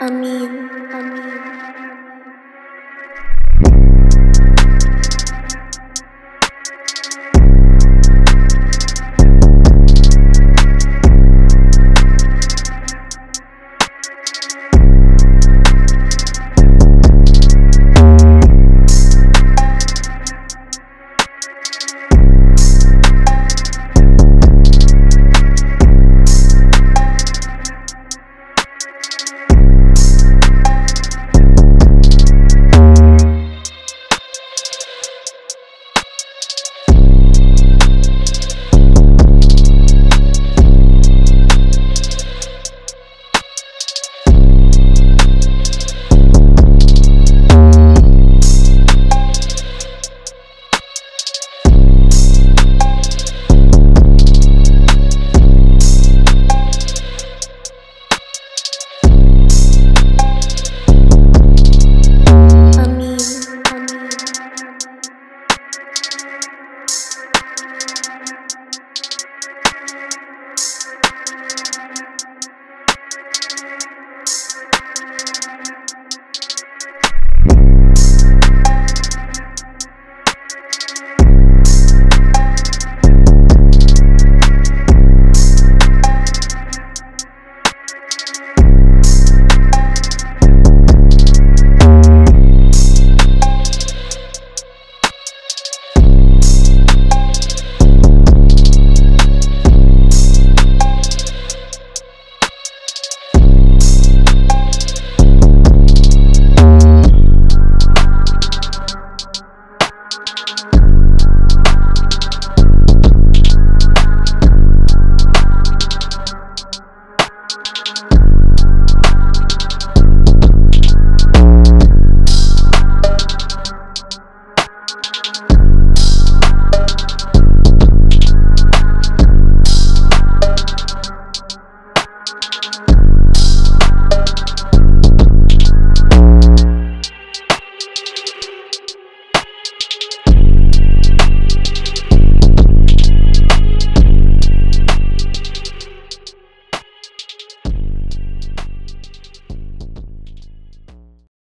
Amin. Amin.